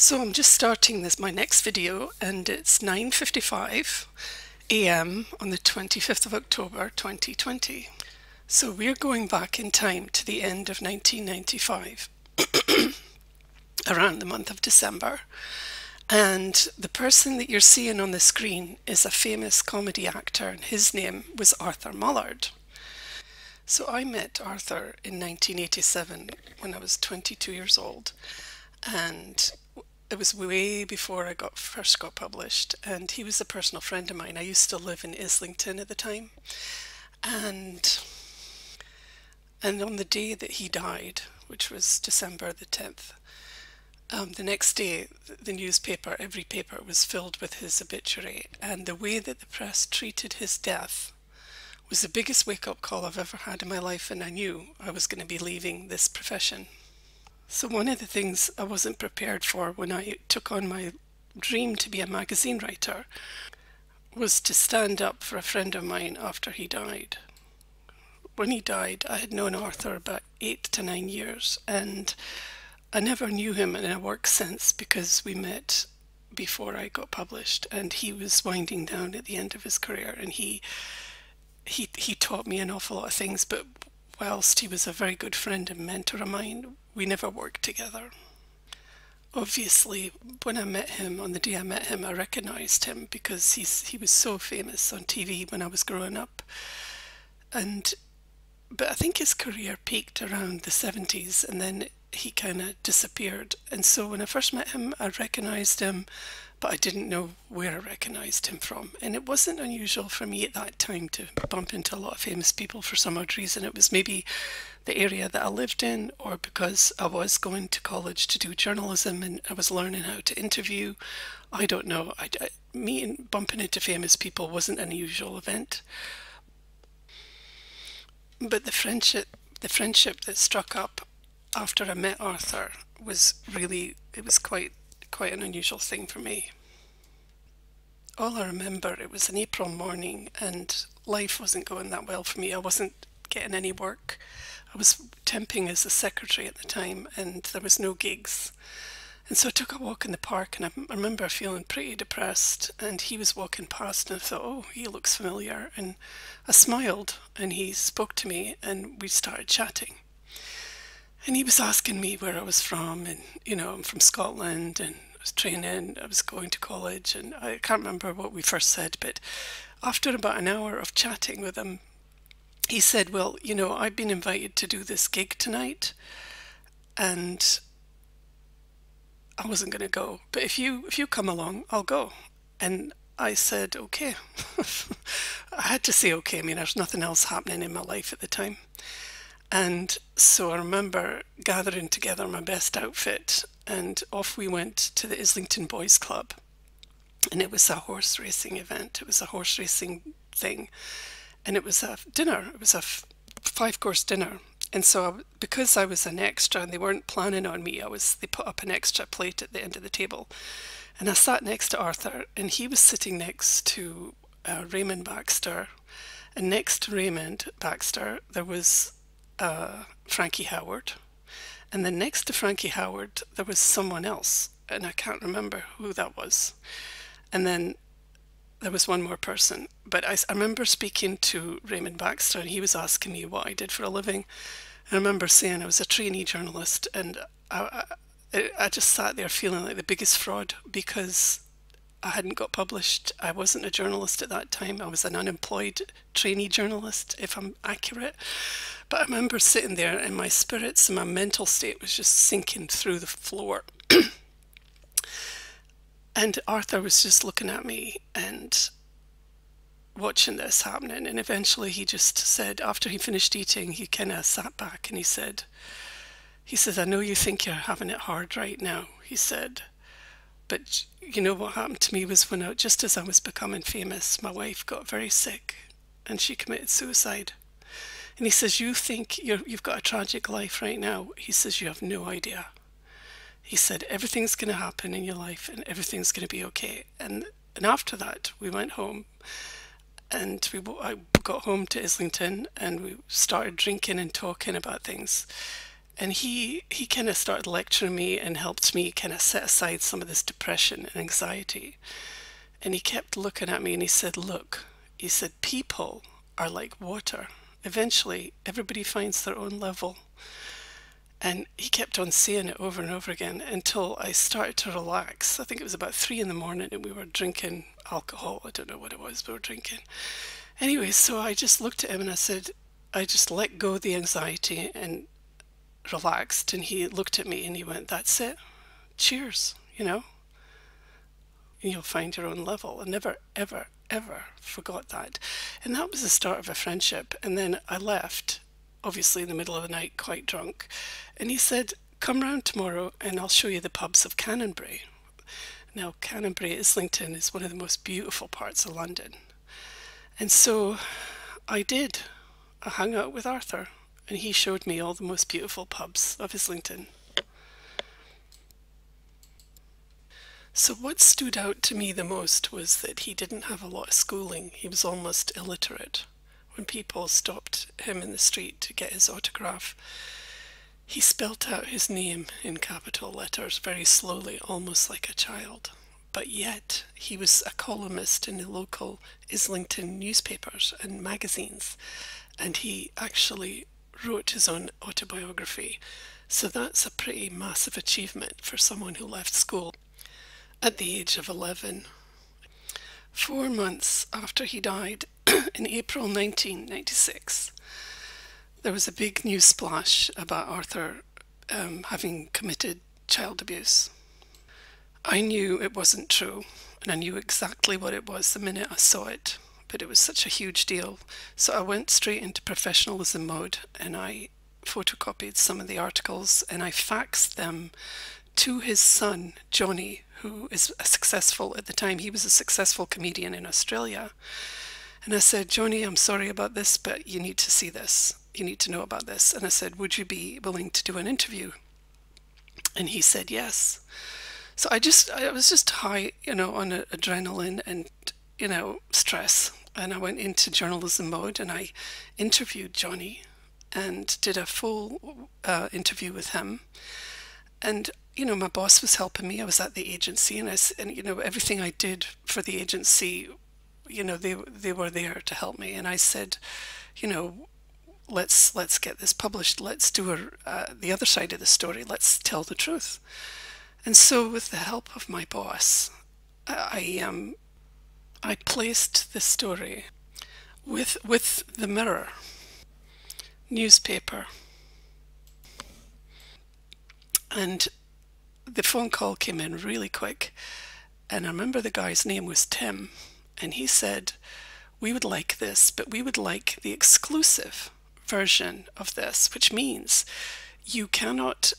So I'm just starting this my next video and it's 9.55 a.m. on the 25th of October 2020. So we're going back in time to the end of 1995, around the month of December. And the person that you're seeing on the screen is a famous comedy actor and his name was Arthur Mullard. So I met Arthur in 1987 when I was 22 years old and it was way before I got first got published and he was a personal friend of mine. I used to live in Islington at the time and and on the day that he died, which was December the 10th, um, the next day the newspaper, every paper was filled with his obituary and the way that the press treated his death was the biggest wake-up call I've ever had in my life and I knew I was going to be leaving this profession. So one of the things I wasn't prepared for when I took on my dream to be a magazine writer was to stand up for a friend of mine after he died. When he died, I had known Arthur about eight to nine years, and I never knew him in a work sense because we met before I got published, and he was winding down at the end of his career, and he he he taught me an awful lot of things. But whilst he was a very good friend and mentor of mine, we never worked together. Obviously, when I met him, on the day I met him, I recognised him because he's he was so famous on TV when I was growing up. And but I think his career peaked around the 70s and then he kind of disappeared. And so when I first met him, I recognised him but I didn't know where I recognised him from. And it wasn't unusual for me at that time to bump into a lot of famous people for some odd reason. It was maybe the area that I lived in, or because I was going to college to do journalism and I was learning how to interview. I don't know. I, I, me and bumping into famous people wasn't an unusual event. But the friendship, the friendship that struck up after I met Arthur was really, it was quite quite an unusual thing for me. All I remember, it was an April morning and life wasn't going that well for me. I wasn't getting any work. I was temping as a secretary at the time and there was no gigs. And so I took a walk in the park and I remember feeling pretty depressed and he was walking past and I thought, oh, he looks familiar. And I smiled and he spoke to me and we started chatting. And he was asking me where I was from, and you know, I'm from Scotland, and was training, I was going to college, and I can't remember what we first said, but after about an hour of chatting with him, he said, Well, you know, I've been invited to do this gig tonight, and I wasn't going to go, but if you if you come along, I'll go. And I said, okay. I had to say okay. I mean, there's nothing else happening in my life at the time. And so I remember gathering together my best outfit and off we went to the Islington Boys Club. And it was a horse racing event. It was a horse racing thing. And it was a dinner. It was a five course dinner. And so because I was an extra and they weren't planning on me, I was they put up an extra plate at the end of the table. And I sat next to Arthur and he was sitting next to uh, Raymond Baxter. And next to Raymond Baxter, there was uh, Frankie Howerd. And then next to Frankie Howerd, there was someone else, and I can't remember who that was. And then there was one more person. But I, I remember speaking to Raymond Baxter, and he was asking me what I did for a living. I remember saying I was a trainee journalist, and I, I, I just sat there feeling like the biggest fraud because I hadn't got published. I wasn't a journalist at that time. I was an unemployed trainee journalist, if I'm accurate. But I remember sitting there and my spirits and my mental state was just sinking through the floor. and Arthur was just looking at me and watching this happening. And eventually he just said, after he finished eating, he kind of sat back and he said, he says, I know you think you're having it hard right now, he said. But you know what happened to me was when I, just as I was becoming famous, my wife got very sick and she committed suicide. And he says, You think you have got a tragic life right now. He says, You have no idea. He said, Everything's going to happen in your life and everything's going to be okay. And, and after that, we went home and we I got home to Islington and we started drinking and talking about things. And he he kind of started lecturing me and helped me kind of set aside some of this depression and anxiety and he kept looking at me and he said look he said people are like water eventually everybody finds their own level and he kept on saying it over and over again until I started to relax. I think it was about three in the morning and we were drinking alcohol. I don't know what it was, but we were drinking. Anyway, so I just looked at him and I said, I just let go the anxiety and relaxed. And he looked at me and he went, That's it. Cheers, you know. And you'll find your own level. I never, ever, ever forgot that. And that was the start of a friendship. And then I left, obviously in the middle of the night, quite drunk. And he said, Come round tomorrow and I'll show you the pubs of Canonbury. Now, Canonbury, Islington, is one of the most beautiful parts of London. And so I did. I hung out with Arthur and he showed me all the most beautiful pubs of Islington. So, what stood out to me the most was that he didn't have a lot of schooling. He was almost illiterate. When people stopped him in the street to get his autograph, he spelt out his name in capital letters very slowly, almost like a child. But yet, he was a columnist in the local Islington newspapers and magazines, and he actually wrote his own autobiography. So that's a pretty massive achievement for someone who left school at the age of 11. Four months after he died, in April 1996, there was a big news splash about Arthur um, having committed child abuse. I knew it wasn't true, and I knew exactly what it was the minute I saw it, but it was such a huge deal. So I went straight into professionalism mode and I photocopied some of the articles and I faxed them to his son, Johnny, who is a successful, at the time, he was a successful comedian in Australia. And I said, Johnny, I'm sorry about this, but you need to see this. You need to know about this. And I said, Would you be willing to do an interview? And he said, Yes. So I just, I was just high, you know, on adrenaline and, you know, stress. And I went into journalism mode and I interviewed Johnny and did a full uh, interview with him. And you know, my boss was helping me. I was at the agency, and I, and you know, everything I did for the agency, you know, they they were there to help me. And I said, you know, let's let's get this published. Let's do a, uh, the other side of the story. Let's tell the truth. And so, with the help of my boss, I um, I placed the story with with the Mirror newspaper, and the phone call came in really quick. And I remember the guy's name was Tim, and he said, "We would like this, but we would like the exclusive version of this, which means you cannot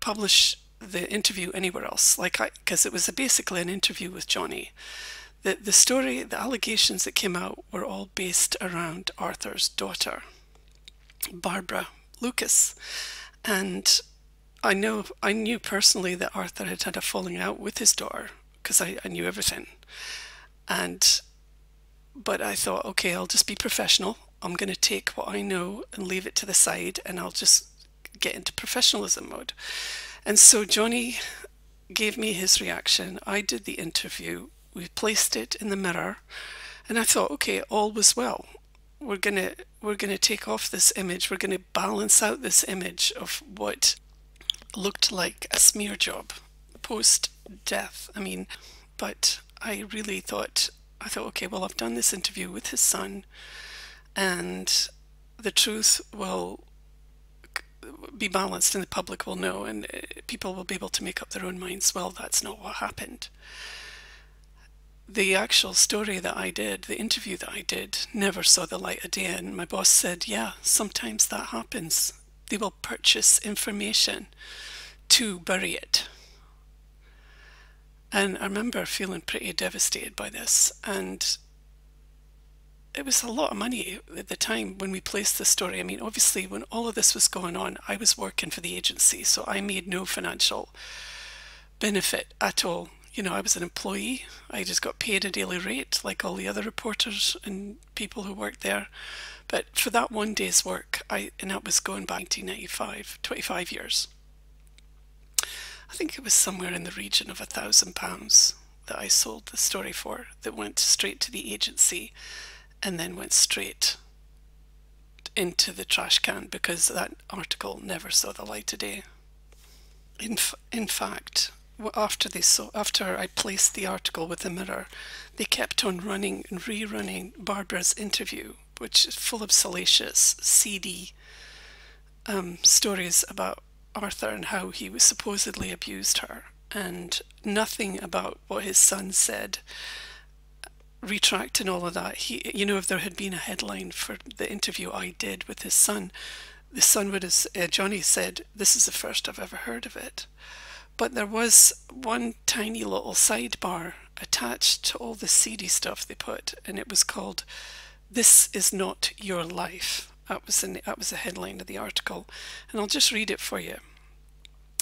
publish the interview anywhere else. Like I, because it was basically an interview with Johnny. The the story, the allegations that came out were all based around Arthur's daughter, Barbara Lucas, and I know I knew personally that Arthur had had a falling out with his daughter because I, I knew everything, and but I thought, okay, I'll just be professional. I'm going to take what I know and leave it to the side, and I'll just get into professionalism mode. And so Johnny gave me his reaction. I did the interview. We placed it in the mirror, and I thought, okay, all was well. We're gonna we're gonna take off this image. We're gonna balance out this image of what looked like a smear job post death. I mean, but I really thought I thought, okay, well, I've done this interview with his son, and the truth will be balanced and the public will know and uh, people will be able to make up their own minds well that's not what happened the actual story that I did the interview that I did never saw the light of day and my boss said yeah sometimes that happens they will purchase information to bury it and I remember feeling pretty devastated by this and it was a lot of money at the time when we placed the story. I mean, obviously, when all of this was going on, I was working for the agency, so I made no financial benefit at all. You know, I was an employee. I just got paid a daily rate like all the other reporters and people who worked there. But for that one day's work, I and that was going back 1995, 25 years. I think it was somewhere in the region of a thousand pounds that I sold the story for that went straight to the agency and then went straight into the trash can because that article never saw the light of day. In, in fact, after they saw, after I placed the article with the Mirror, they kept on running and rerunning Barbara's interview, which is full of salacious, seedy um, stories about Arthur and how he was supposedly abused her, and nothing about what his son said. Retracting all of that, he, you know, if there had been a headline for the interview I did with his son, the son would have, uh, Johnny said, "This is the first I've ever heard of it." But there was one tiny little sidebar attached to all the seedy stuff they put, and it was called "This is not your life." That was, in, that was the headline of the article. And I'll just read it for you.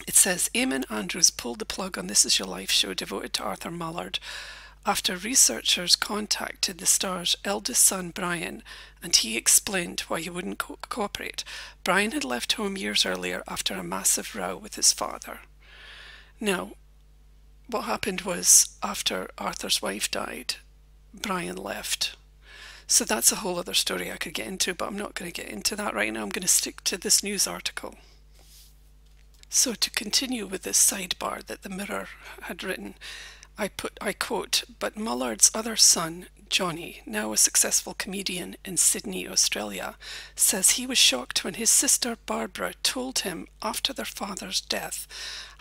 It says Eamonn Andrews pulled the plug on This Is Your Life show devoted to Arthur Mullard after researchers contacted the star's eldest son, Brian, and he explained why he wouldn't co cooperate. Brian had left home years earlier after a massive row with his father. Now, what happened was after Arthur's wife died, Brian left so that's a whole other story I could get into, but I'm not going to get into that right now. I'm going to stick to this news article. So to continue with this sidebar that the Mirror had written, I put I quote, but Mullard's other son, Johnny, now a successful comedian in Sydney, Australia, says he was shocked when his sister Barbara told him after their father's death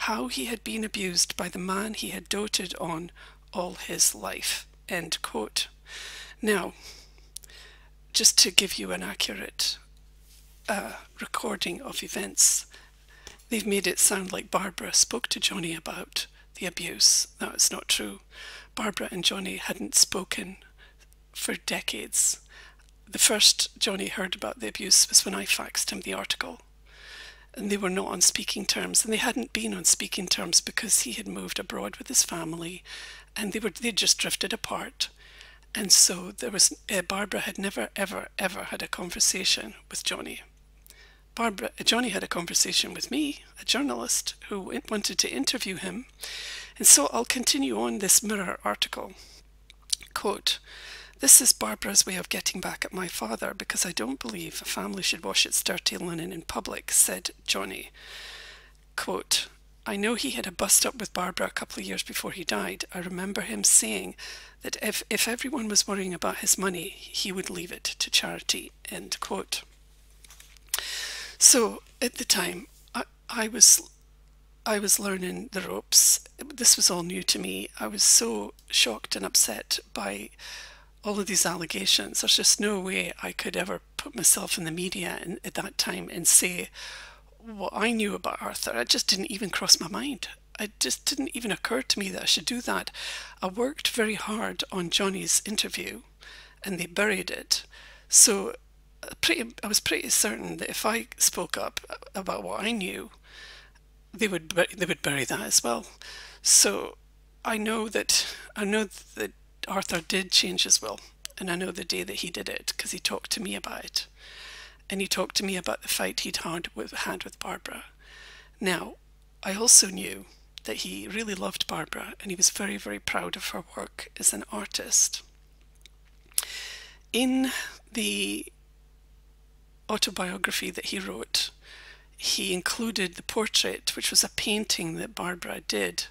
how he had been abused by the man he had doted on all his life. End quote. Now, just to give you an accurate uh, recording of events. They've made it sound like Barbara spoke to Johnny about the abuse. No, it's not true. Barbara and Johnny hadn't spoken for decades. The first Johnny heard about the abuse was when I faxed him the article. And they were not on speaking terms, and they hadn't been on speaking terms because he had moved abroad with his family, and they were they just drifted apart. And so there was uh, Barbara had never ever ever had a conversation with Johnny. Barbara Johnny had a conversation with me, a journalist who wanted to interview him. And so I'll continue on this Mirror article. Quote, this is Barbara's way of getting back at my father because I don't believe a family should wash its dirty linen in public, said Johnny. Quote, I know he had a bust up with Barbara a couple of years before he died. I remember him saying that if, if everyone was worrying about his money, he would leave it to charity. End quote. So at the time, I, I was I was learning the ropes. This was all new to me. I was so shocked and upset by all of these allegations. There's just no way I could ever put myself in the media in, at that time and say, what I knew about Arthur. It just didn't even cross my mind. It just didn't even occur to me that I should do that. I worked very hard on Johnny's interview and they buried it. So uh, pretty, I was pretty certain that if I spoke up about what I knew, they would they would bury that as well. So I know that I know that Arthur did change his will, and I know the day that he did it because he talked to me about it and he talked to me about the fight he'd had with, had with Barbara. Now, I also knew that he really loved Barbara and he was very, very proud of her work as an artist. In the autobiography that he wrote, he included the portrait, which was a painting that Barbara did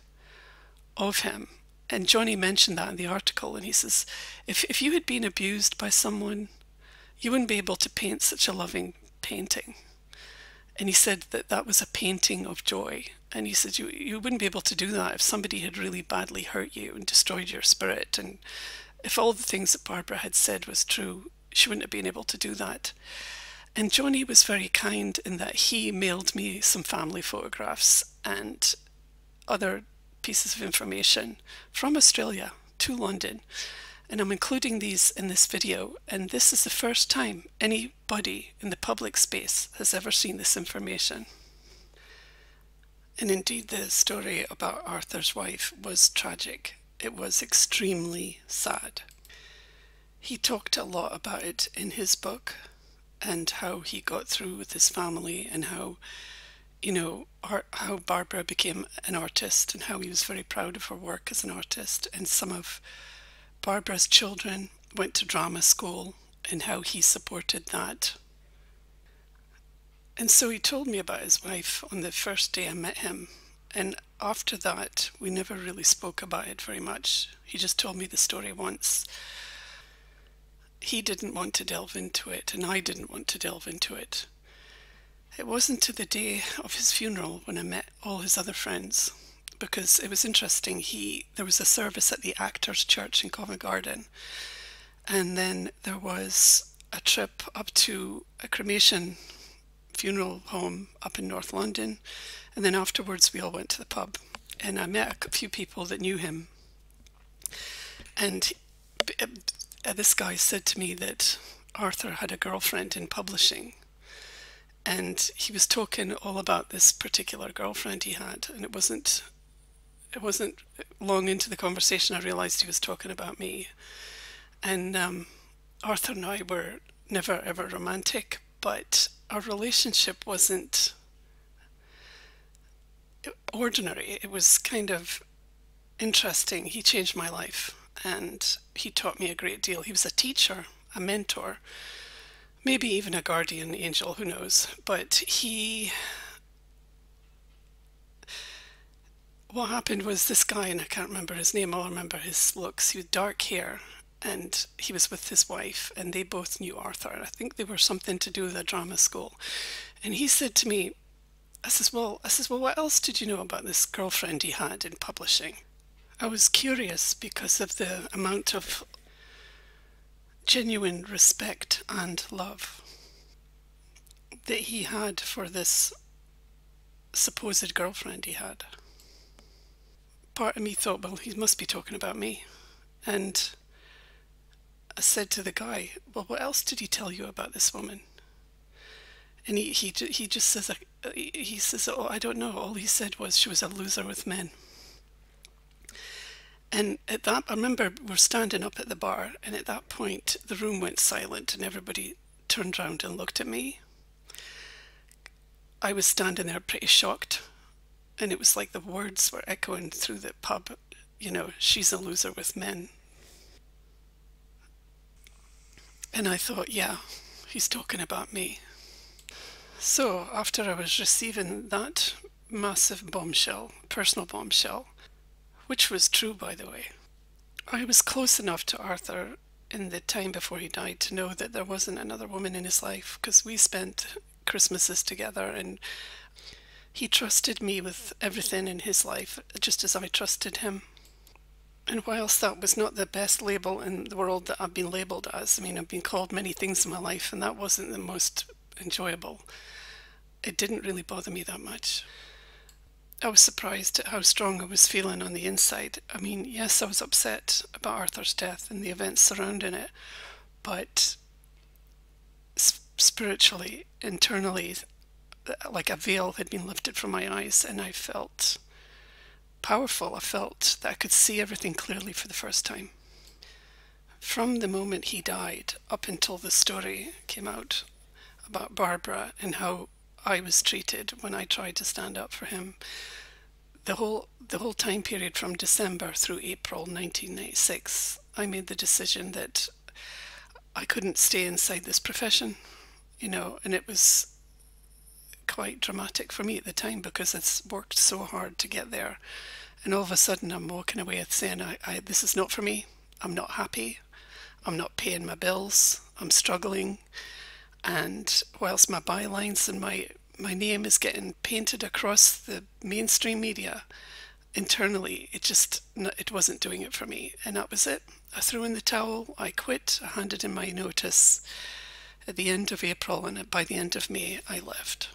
of him. And Johnny mentioned that in the article, and he says, if, if you had been abused by someone you wouldn't be able to paint such a loving painting. And he said that that was a painting of joy. And he said you, you wouldn't be able to do that if somebody had really badly hurt you and destroyed your spirit. And if all the things that Barbara had said was true, she wouldn't have been able to do that. And Johnny was very kind in that he mailed me some family photographs and other pieces of information from Australia to London and I'm including these in this video and this is the first time anybody in the public space has ever seen this information. And indeed, the story about Arthur's wife was tragic. It was extremely sad. He talked a lot about it in his book and how he got through with his family and how, you know, how Barbara became an artist and how he was very proud of her work as an artist. And some of Barbara's children went to drama school and how he supported that. And so he told me about his wife on the first day I met him. And after that, we never really spoke about it very much. He just told me the story once. He didn't want to delve into it, and I didn't want to delve into it. It wasn't to the day of his funeral when I met all his other friends, because it was interesting. He there was a service at the Actors Church in Covent Garden, and then there was a trip up to a cremation funeral home up in North London, and then afterwards we all went to the pub, and I met a few people that knew him, and uh, this guy said to me that Arthur had a girlfriend in publishing and he was talking all about this particular girlfriend he had and it wasn't it wasn't long into the conversation I realized he was talking about me. And um, Arthur and I were never ever romantic but our relationship wasn't ordinary. It was kind of interesting. He changed my life and he taught me a great deal. He was a teacher a mentor maybe even a guardian angel, who knows. But he. What happened was this guy, and I can't remember his name, I'll remember his looks. He had dark hair, and he was with his wife, and they both knew Arthur. I think they were something to do with a drama school. And he said to me, I says, well, I says, well, what else did you know about this girlfriend he had in publishing? I was curious because of the amount of genuine respect and love that he had for this supposed girlfriend he had. Part of me thought, well, he must be talking about me. And I said to the guy, well, what else did he tell you about this woman? And he, he, he just says, uh, he says, oh, I don't know. All he said was she was a loser with men. And at that, I remember we're standing up at the bar, and at that point, the room went silent, and everybody turned round and looked at me. I was standing there pretty shocked, and it was like the words were echoing through the pub, you know, she's a loser with men. And I thought, yeah, he's talking about me. So after I was receiving that massive bombshell, personal bombshell, which was true, by the way. I was close enough to Arthur in the time before he died to know that there wasn't another woman in his life because we spent Christmases together and he trusted me with everything in his life just as I trusted him. And whilst that was not the best label in the world that I've been labelled as, I mean, I've been called many things in my life and that wasn't the most enjoyable, it didn't really bother me that much. I was surprised at how strong I was feeling on the inside. I mean, yes, I was upset about Arthur's death and the events surrounding it, but spiritually, internally, like a veil had been lifted from my eyes, and I felt powerful. I felt that I could see everything clearly for the first time. From the moment he died up until the story came out about Barbara and how I was treated when I tried to stand up for him. The whole the whole time period from December through April 1996, I made the decision that I couldn't stay inside this profession, you know, and it was quite dramatic for me at the time because I'd worked so hard to get there. And all of a sudden, I'm walking away saying, I, I, This is not for me. I'm not happy. I'm not paying my bills. I'm struggling. And whilst my bylines and my my name is getting painted across the mainstream media, internally it just it wasn't doing it for me, and that was it. I threw in the towel. I quit. I handed in my notice at the end of April, and by the end of May, I left.